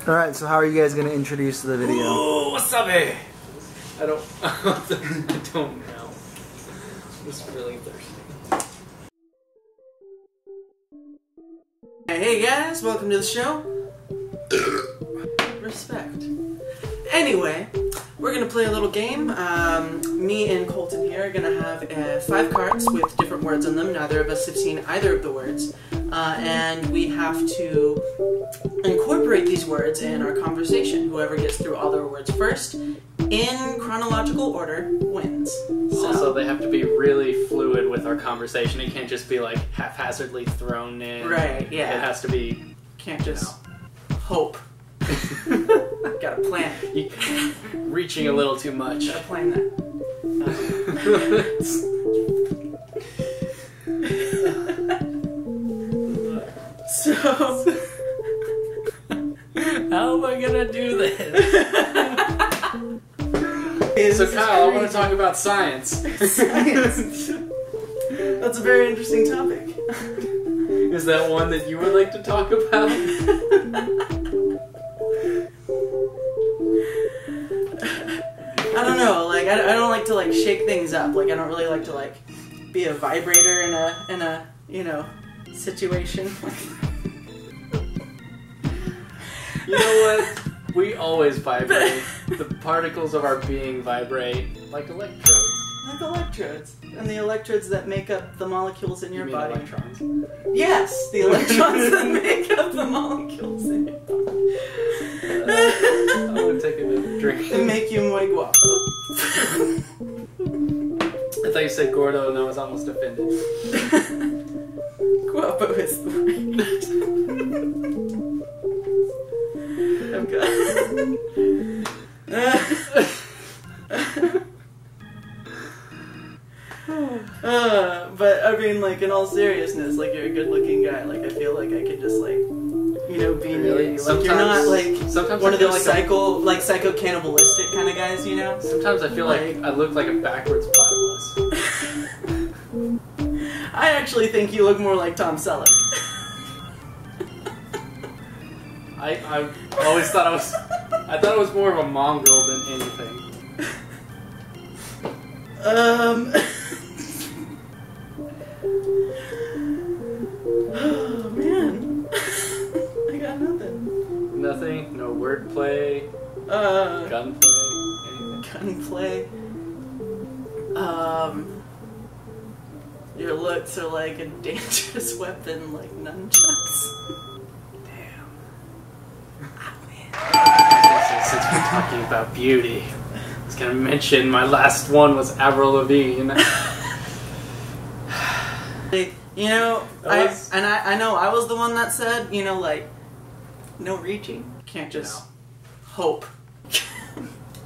Alright, so how are you guys going to introduce the video? Oh, wasabi! Eh? I don't. I don't know. I'm just really thirsty. Hey guys, welcome to the show. Respect. Anyway, we're gonna play a little game. Um, me and Colton here are gonna have uh, five cards with different words on them. Neither of us have seen either of the words, uh, and we have to incorporate these words in our conversation. Whoever gets through all their words first, in chronological order, wins. So, Also, they have to be really fluid with our conversation. It can't just be like haphazardly thrown in. Right, yeah. It has to be. can't just hope. Gotta plan. You, reaching a little too much. Gotta plan that. So. How am I gonna do this? so, Kyle, I want to talk about science. science. That's a very interesting topic. Is that one that you would like to talk about? I don't know. Like, I, I don't like to like shake things up. Like, I don't really like to like be a vibrator in a in a you know situation. You know what? We always vibrate. The particles of our being vibrate like electrodes. like electrodes and the electrodes that make up the molecules in your you body. electrons? Yes, the electrons that make up the molecules in your body. I'm gonna take a drink. and make you muy guapo. I thought you said Gordo, and I was almost offended. guapo is the word. I'm good. Uh, but I mean, like in all seriousness, like you're a good-looking guy. Like I feel like I could just like, you know, being Really? near you. Like you're not like sometimes one I of those like I'm- psycho, like psycho cannibalistic kind of guys, you know. Sometimes I feel like, like- I look like a backwards platypus. I actually think you look more like Tom Selleck. I, I always thought I was I thought it was more of a mongrel than anything. Um. got nothing. Nothing, no wordplay, Uh, gunplay, anything. gunplay. Um, your looks are like a dangerous weapon, like nunchucks. Damn. Oh, man. Since we're talking about beauty, I was gonna mention my last one was Avril Lavigne. You know, I and I, I know I was the one that said, you know, like, no reaching. Can't just No. hope.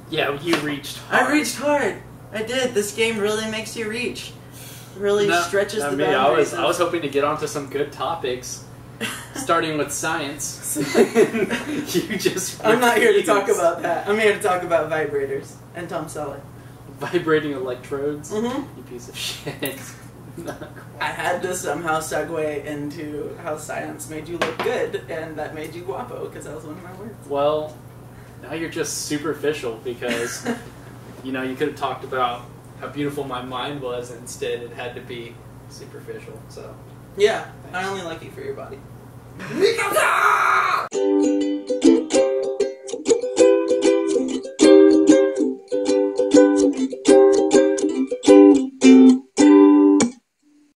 Yeah, you reached. Hard. I reached hard. I did. This game really makes you reach. Really No, stretches the me. I boundaries. was I was hoping to get onto some good topics, starting with science. you just. I'm not here to talk about that. I'm here to talk about vibrators and Tom Selleck. vibrating electrodes. Mm-hmm. You piece of shit. I had to somehow segue into how science made you look good, and that made you guapo because that was one of my words. well, now you're just superficial because you know you could have talked about how beautiful my mind was. and Instead, it had to be superficial. So Yeah, I only like you for your body.